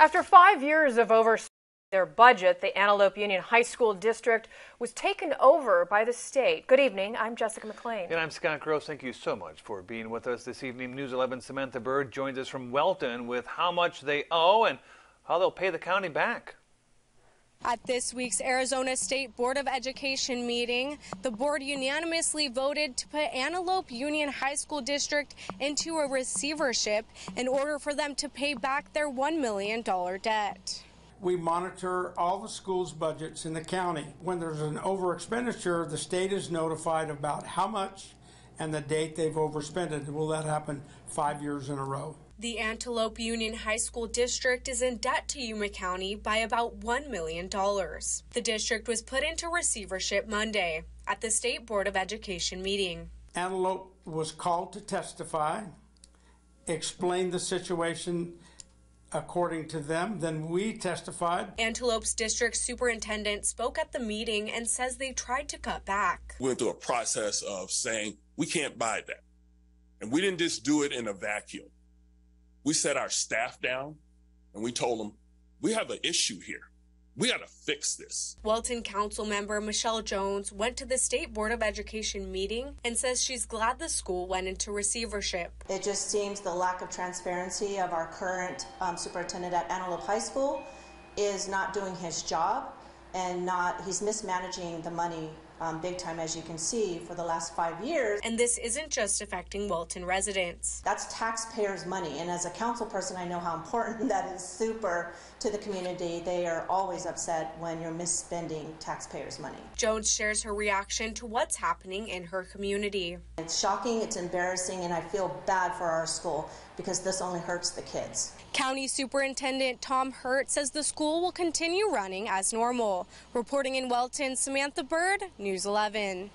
After five years of overspending their budget, the Antelope Union High School District was taken over by the state. Good evening. I'm Jessica McLean. And I'm Scott Gross. Thank you so much for being with us this evening. News 11 Samantha Bird joins us from Wellton with how much they owe and how they'll pay the county back. At this week's Arizona State Board of Education meeting, the board unanimously voted to put Antelope Union High School District into a receivership in order for them to pay back their $1 million debt. We monitor all the schools' budgets in the county. When there's an over expenditure, the state is notified about how much and the date they've overspent it. Will that happen five years in a row? The Antelope Union High School District is in debt to Yuma County by about $1 million. The district was put into receivership Monday at the State Board of Education meeting. Antelope was called to testify, explain the situation according to them. Then we testified. Antelope's district superintendent spoke at the meeting and says they tried to cut back. We went through a process of saying we can't buy that. And we didn't just do it in a vacuum we set our staff down and we told them, we have an issue here. We got to fix this. Wellton Council member Michelle Jones went to the State Board of Education meeting and says she's glad the school went into receivership. It just seems the lack of transparency of our current um, superintendent at Antelope High School is not doing his job and not he's mismanaging the money um, big time, as you can see, for the last five years. And this isn't just affecting Wellton residents. That's taxpayers' money. And as a council person, I know how important that is super to the community. They are always upset when you're misspending taxpayers' money. Jones shares her reaction to what's happening in her community. It's shocking, it's embarrassing, and I feel bad for our school because this only hurts the kids. County Superintendent Tom Hurt says the school will continue running as normal. Reporting in Wellton, Samantha Bird, News 11.